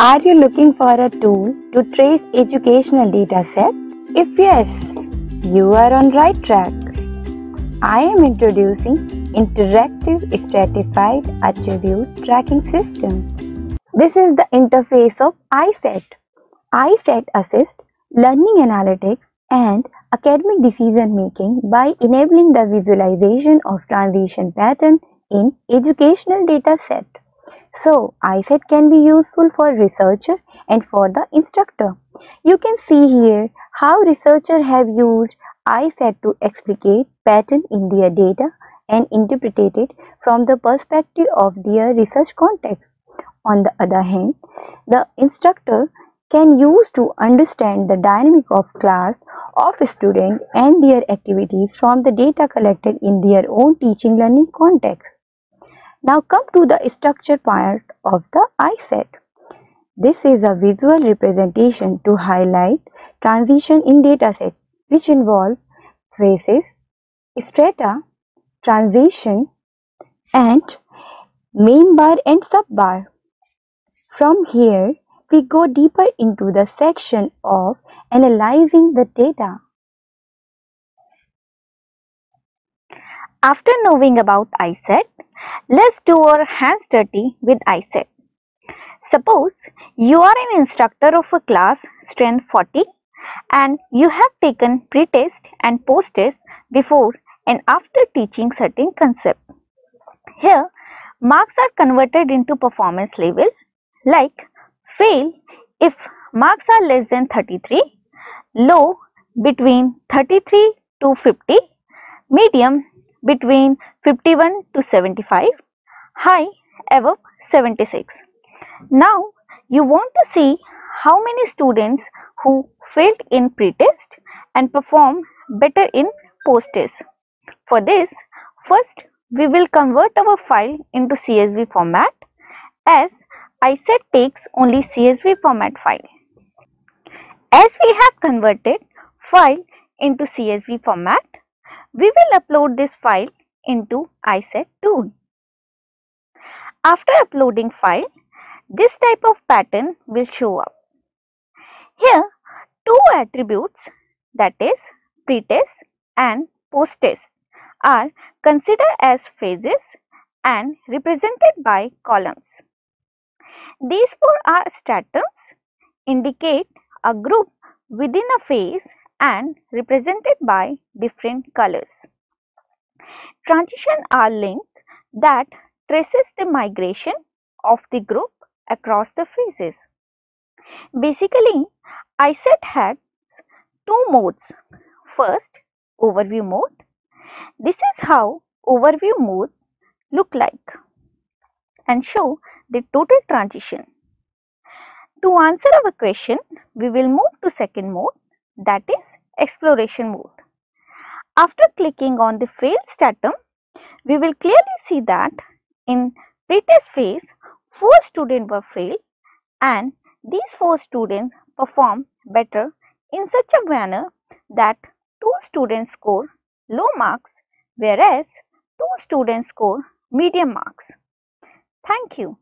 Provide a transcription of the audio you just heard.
Are you looking for a tool to trace educational data set? If yes, you are on right track. I am introducing Interactive Stratified Attribute Tracking System. This is the interface of iSAT. iSAT assists learning analytics and academic decision making by enabling the visualization of transition pattern in educational data set. So, iSAT can be useful for researcher and for the instructor. You can see here how researchers have used iSAT to explicate pattern in their data and interpret it from the perspective of their research context. On the other hand, the instructor can use to understand the dynamic of class of student and their activities from the data collected in their own teaching learning context. Now come to the structure part of the iSAT. This is a visual representation to highlight transition in dataset which involve phases, strata, transition and main bar and sub bar. From here, we go deeper into the section of analyzing the data. After knowing about iSAT, let's do our hands dirty with iSAT. Suppose you are an instructor of a class strength 40 and you have taken pre-test and post-test before and after teaching certain concept. Here, marks are converted into performance level like fail if marks are less than 33, low between 33 to 50, medium between 51 to 75, high above 76. Now you want to see how many students who failed in pre-test and perform better in post-test. For this, first we will convert our file into CSV format as iSAT takes only CSV format file. As we have converted file into CSV format, we will upload this file into iSAT tool. After uploading file, this type of pattern will show up. Here, two attributes that is pretest and posttest are considered as phases and represented by columns. These four are stratums indicate a group within a phase and represented by different colors. Transition are linked that traces the migration of the group across the phases. Basically, iSAT has two modes. First, overview mode. This is how overview mode look like and show the total transition. To answer our question, we will move to second mode that is exploration mode. After clicking on the fail stratum, we will clearly see that in pretest phase, 4 students were failed and these 4 students perform better in such a manner that 2 students score low marks whereas 2 students score medium marks. Thank you.